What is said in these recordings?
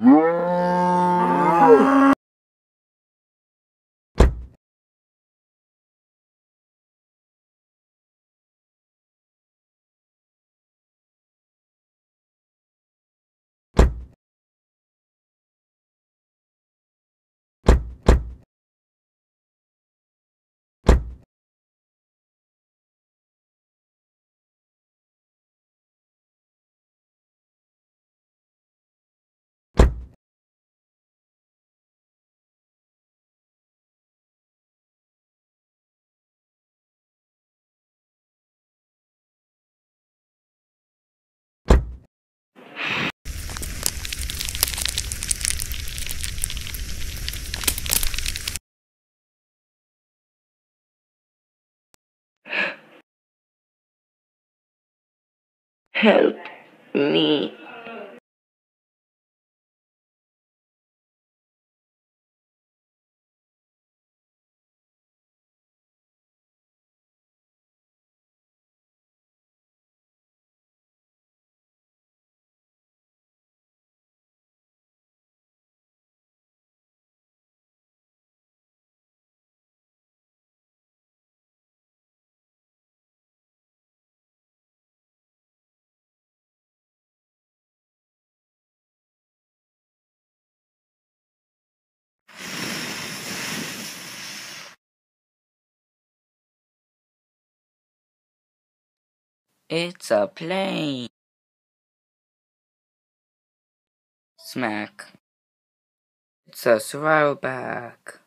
Yeah. Help me. It's a plane. Smack. It's a throwback.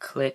Click.